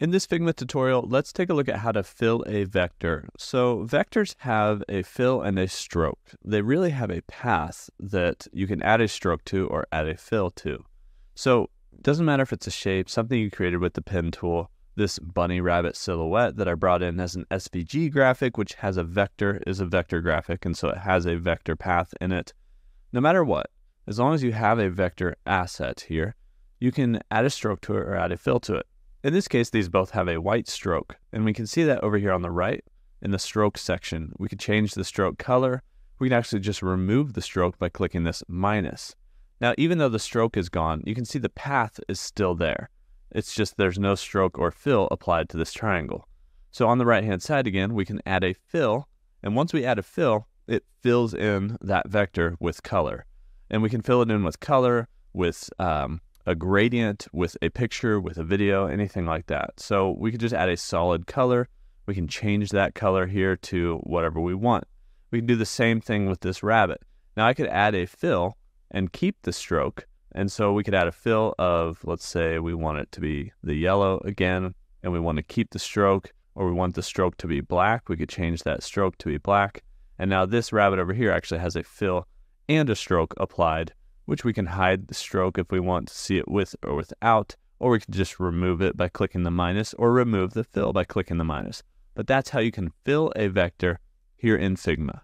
In this Figma tutorial, let's take a look at how to fill a vector. So vectors have a fill and a stroke. They really have a path that you can add a stroke to or add a fill to. So it doesn't matter if it's a shape, something you created with the pen tool, this bunny rabbit silhouette that I brought in as an SVG graphic, which has a vector, is a vector graphic, and so it has a vector path in it. No matter what, as long as you have a vector asset here, you can add a stroke to it or add a fill to it. In this case, these both have a white stroke, and we can see that over here on the right in the stroke section. We could change the stroke color. We can actually just remove the stroke by clicking this minus. Now, even though the stroke is gone, you can see the path is still there. It's just there's no stroke or fill applied to this triangle. So on the right-hand side again, we can add a fill, and once we add a fill, it fills in that vector with color. And we can fill it in with color, with um, a gradient with a picture, with a video, anything like that. So we could just add a solid color. We can change that color here to whatever we want. We can do the same thing with this rabbit. Now I could add a fill and keep the stroke. And so we could add a fill of, let's say we want it to be the yellow again, and we want to keep the stroke, or we want the stroke to be black. We could change that stroke to be black. And now this rabbit over here actually has a fill and a stroke applied which we can hide the stroke if we want to see it with or without, or we can just remove it by clicking the minus or remove the fill by clicking the minus. But that's how you can fill a vector here in Figma.